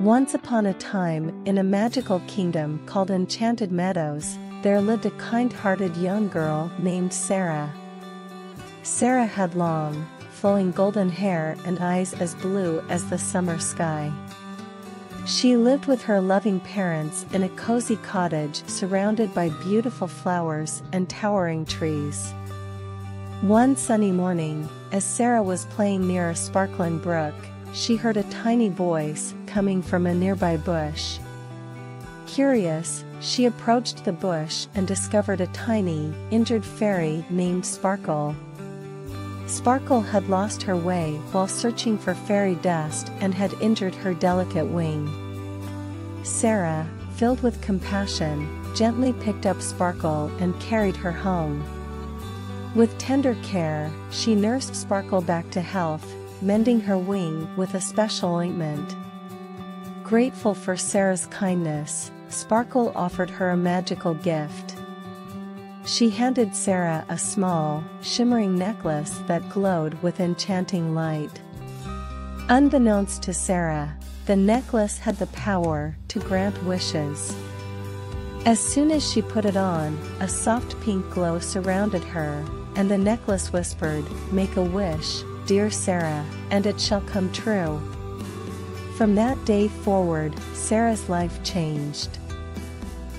Once upon a time, in a magical kingdom called Enchanted Meadows, there lived a kind-hearted young girl named Sara. Sara had long, flowing golden hair and eyes as blue as the summer sky. She lived with her loving parents in a cozy cottage surrounded by beautiful flowers and towering trees. One sunny morning, as Sara was playing near a sparkling brook, she heard a tiny voice coming from a nearby bush. Curious, she approached the bush and discovered a tiny, injured fairy named Sparkle. Sparkle had lost her way while searching for fairy dust and had injured her delicate wing. Sara, filled with compassion, gently picked up Sparkle and carried her home. With tender care, she nursed Sparkle back to health mending her wing with a special ointment. Grateful for Sara's kindness, Sparkle offered her a magical gift. She handed Sara a small, shimmering necklace that glowed with enchanting light. Unbeknownst to Sara, the necklace had the power to grant wishes. As soon as she put it on, a soft pink glow surrounded her, and the necklace whispered, Make a wish, Dear Sara, and it shall come true. From that day forward, Sara's life changed.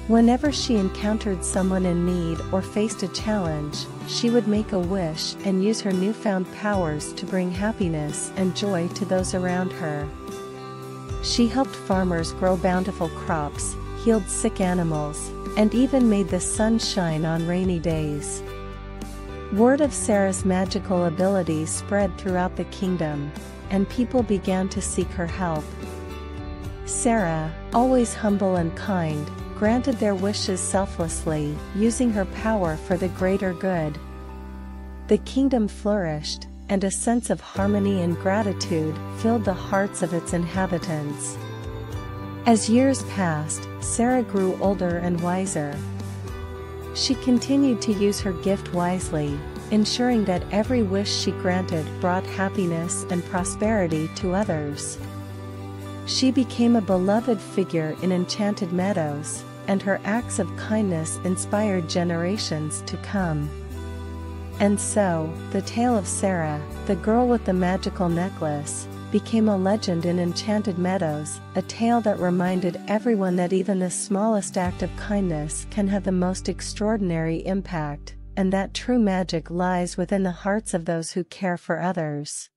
Whenever she encountered someone in need or faced a challenge, she would make a wish and use her newfound powers to bring happiness and joy to those around her. She helped farmers grow bountiful crops, healed sick animals, and even made the sun shine on rainy days. Word of Sara's magical abilities spread throughout the kingdom, and people began to seek her help. Sara, always humble and kind, granted their wishes selflessly, using her power for the greater good. The kingdom flourished, and a sense of harmony and gratitude filled the hearts of its inhabitants. As years passed, Sara grew older and wiser, she continued to use her gift wisely, ensuring that every wish she granted brought happiness and prosperity to others. She became a beloved figure in Enchanted Meadows, and her acts of kindness inspired generations to come. And so, the tale of Sara, the girl with the magical necklace, became a legend in Enchanted Meadows, a tale that reminded everyone that even the smallest act of kindness can have the most extraordinary impact, and that true magic lies within the hearts of those who care for others.